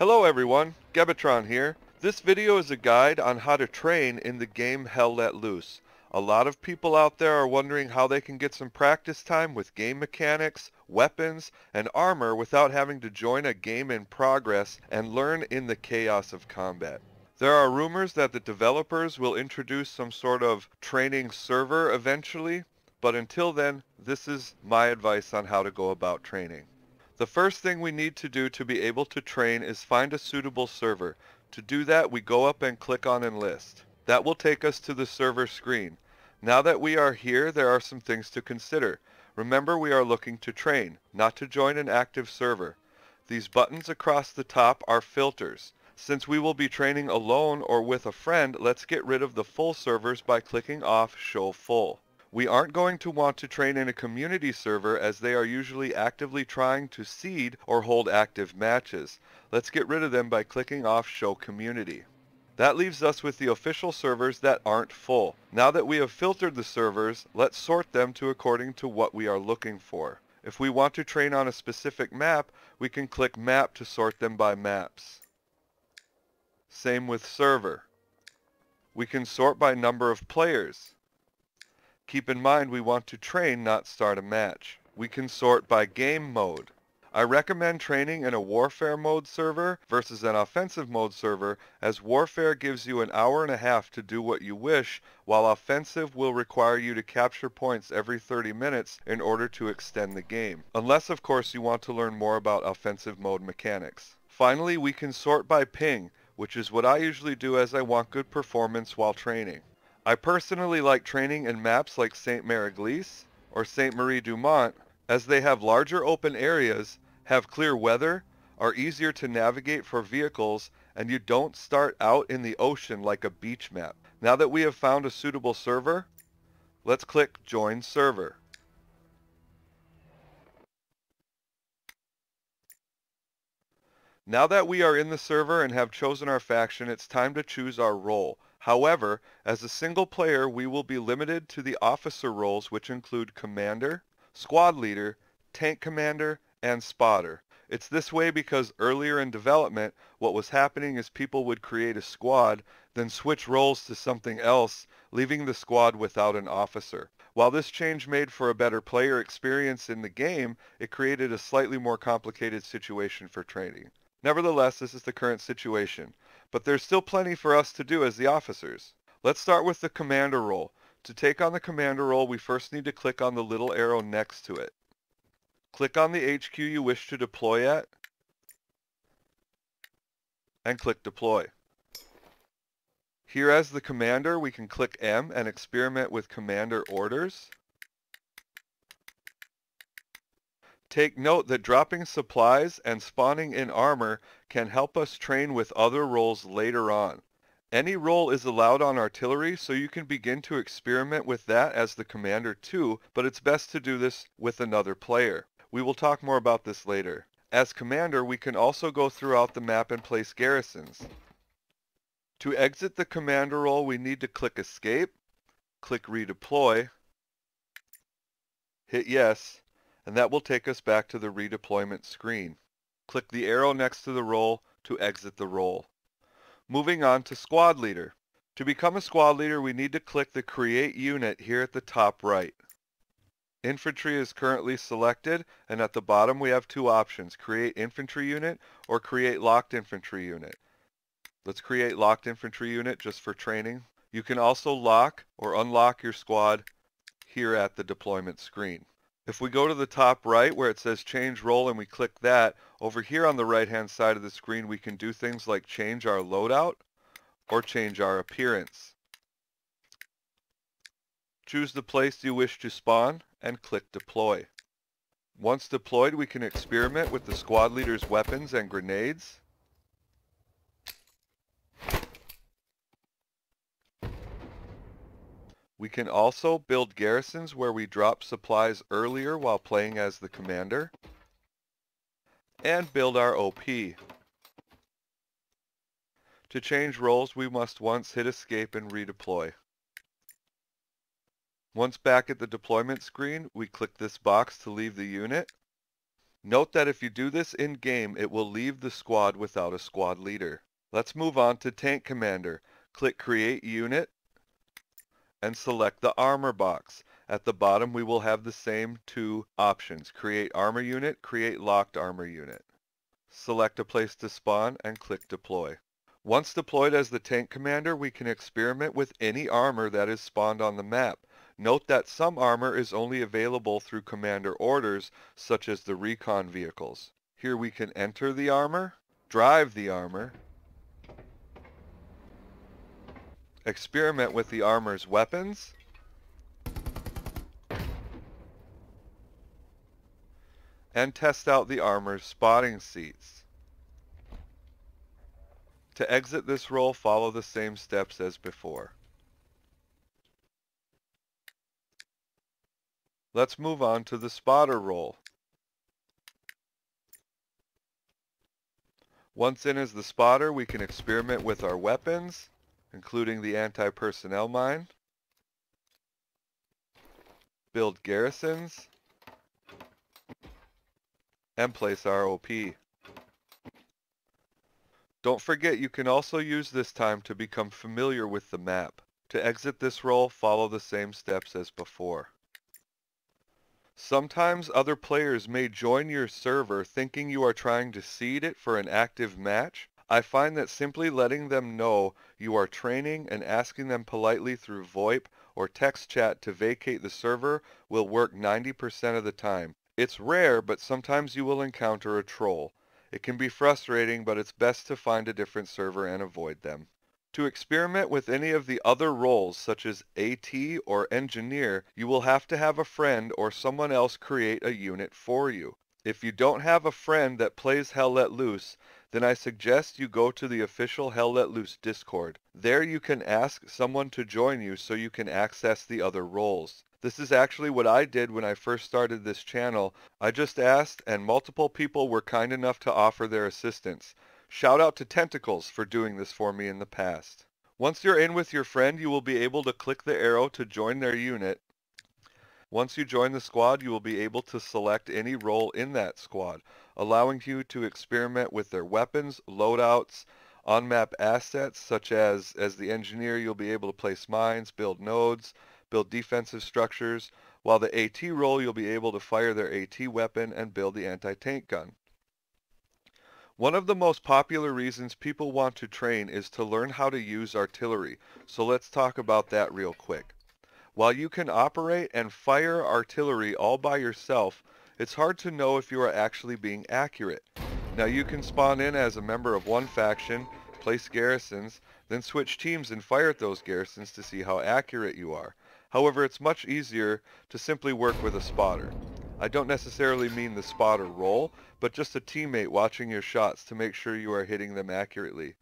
Hello everyone, Gebatron here. This video is a guide on how to train in the game Hell Let Loose. A lot of people out there are wondering how they can get some practice time with game mechanics, weapons, and armor without having to join a game in progress and learn in the chaos of combat. There are rumors that the developers will introduce some sort of training server eventually, but until then, this is my advice on how to go about training. The first thing we need to do to be able to train is find a suitable server. To do that, we go up and click on Enlist. That will take us to the server screen. Now that we are here, there are some things to consider. Remember, we are looking to train, not to join an active server. These buttons across the top are filters. Since we will be training alone or with a friend, let's get rid of the full servers by clicking off Show Full. We aren't going to want to train in a community server as they are usually actively trying to seed or hold active matches. Let's get rid of them by clicking off Show Community. That leaves us with the official servers that aren't full. Now that we have filtered the servers, let's sort them to according to what we are looking for. If we want to train on a specific map, we can click Map to sort them by maps. Same with server. We can sort by number of players. Keep in mind we want to train, not start a match. We can sort by game mode. I recommend training in a warfare mode server versus an offensive mode server as warfare gives you an hour and a half to do what you wish while offensive will require you to capture points every 30 minutes in order to extend the game. Unless of course you want to learn more about offensive mode mechanics. Finally we can sort by ping which is what I usually do as I want good performance while training. I personally like training in maps like St. Mère-Église or St. Marie-du-Mont as they have larger open areas, have clear weather, are easier to navigate for vehicles, and you don't start out in the ocean like a beach map. Now that we have found a suitable server, let's click Join Server. Now that we are in the server and have chosen our faction, it's time to choose our role. However, as a single player, we will be limited to the officer roles which include commander, squad leader, tank commander, and spotter. It's this way because earlier in development, what was happening is people would create a squad, then switch roles to something else, leaving the squad without an officer. While this change made for a better player experience in the game, it created a slightly more complicated situation for training. Nevertheless, this is the current situation. But there's still plenty for us to do as the officers. Let's start with the commander role. To take on the commander role, we first need to click on the little arrow next to it. Click on the HQ you wish to deploy at, and click Deploy. Here as the commander, we can click M and experiment with commander orders. Take note that dropping supplies and spawning in armor can help us train with other roles later on. Any role is allowed on artillery, so you can begin to experiment with that as the commander too, but it's best to do this with another player. We will talk more about this later. As commander, we can also go throughout the map and place garrisons. To exit the commander role, we need to click Escape, click Redeploy, hit Yes, and that will take us back to the redeployment screen. Click the arrow next to the role to exit the role. Moving on to Squad Leader. To become a squad leader, we need to click the Create Unit here at the top right. Infantry is currently selected, and at the bottom we have two options, Create Infantry Unit or Create Locked Infantry Unit. Let's create Locked Infantry Unit just for training. You can also lock or unlock your squad here at the deployment screen. If we go to the top right where it says change role and we click that, over here on the right hand side of the screen we can do things like change our loadout or change our appearance. Choose the place you wish to spawn and click deploy. Once deployed we can experiment with the squad leader's weapons and grenades We can also build garrisons where we drop supplies earlier while playing as the commander. And build our OP. To change roles, we must once hit escape and redeploy. Once back at the deployment screen, we click this box to leave the unit. Note that if you do this in-game, it will leave the squad without a squad leader. Let's move on to Tank Commander. Click Create Unit and select the Armor box. At the bottom we will have the same two options, Create Armor Unit, Create Locked Armor Unit. Select a place to spawn and click Deploy. Once deployed as the tank commander, we can experiment with any armor that is spawned on the map. Note that some armor is only available through commander orders, such as the recon vehicles. Here we can enter the armor, drive the armor, experiment with the armor's weapons, and test out the armor's spotting seats. To exit this role, follow the same steps as before. Let's move on to the spotter role. Once in as the spotter, we can experiment with our weapons, including the anti-personnel mine, build garrisons, and place ROP. Don't forget you can also use this time to become familiar with the map. To exit this role, follow the same steps as before. Sometimes other players may join your server thinking you are trying to seed it for an active match. I find that simply letting them know you are training and asking them politely through VoIP or text chat to vacate the server will work 90% of the time. It's rare, but sometimes you will encounter a troll. It can be frustrating, but it's best to find a different server and avoid them. To experiment with any of the other roles such as AT or Engineer, you will have to have a friend or someone else create a unit for you. If you don't have a friend that plays Hell Let Loose, then I suggest you go to the official Hell Let Loose Discord. There you can ask someone to join you so you can access the other roles. This is actually what I did when I first started this channel. I just asked and multiple people were kind enough to offer their assistance. Shout out to Tentacles for doing this for me in the past. Once you're in with your friend, you will be able to click the arrow to join their unit. Once you join the squad, you will be able to select any role in that squad, allowing you to experiment with their weapons, loadouts, on-map assets, such as, as the engineer, you'll be able to place mines, build nodes, build defensive structures, while the AT role you'll be able to fire their AT weapon and build the anti-tank gun. One of the most popular reasons people want to train is to learn how to use artillery, so let's talk about that real quick. While you can operate and fire artillery all by yourself, it's hard to know if you are actually being accurate. Now you can spawn in as a member of one faction, place garrisons, then switch teams and fire at those garrisons to see how accurate you are. However, it's much easier to simply work with a spotter. I don't necessarily mean the spotter role, but just a teammate watching your shots to make sure you are hitting them accurately.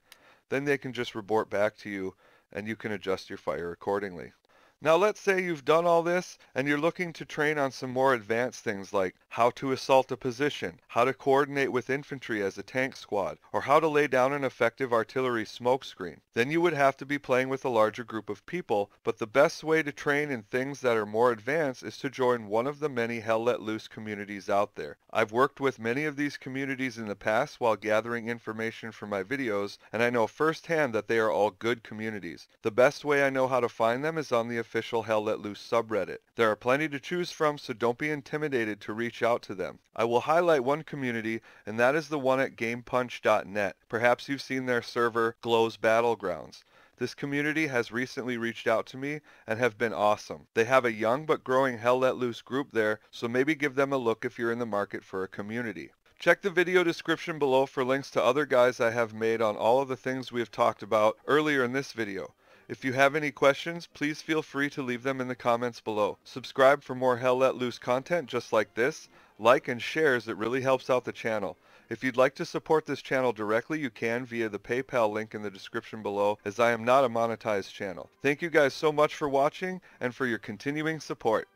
Then they can just report back to you and you can adjust your fire accordingly. Now let's say you've done all this and you're looking to train on some more advanced things like how to assault a position, how to coordinate with infantry as a tank squad, or how to lay down an effective artillery smoke screen. Then you would have to be playing with a larger group of people, but the best way to train in things that are more advanced is to join one of the many Hell Let Loose communities out there. I've worked with many of these communities in the past while gathering information for my videos, and I know firsthand that they are all good communities. The best way I know how to find them is on the official Hell Let Loose subreddit. There are plenty to choose from, so don't be intimidated to reach out to them. I will highlight one community, and that is the one at GamePunch.net. Perhaps you've seen their server, Glow's Battlegrounds. This community has recently reached out to me and have been awesome. They have a young but growing Hell Let Loose group there, so maybe give them a look if you're in the market for a community. Check the video description below for links to other guys I have made on all of the things we have talked about earlier in this video. If you have any questions, please feel free to leave them in the comments below. Subscribe for more Hell Let Loose content just like this. Like and share as it really helps out the channel. If you'd like to support this channel directly, you can via the PayPal link in the description below, as I am not a monetized channel. Thank you guys so much for watching and for your continuing support.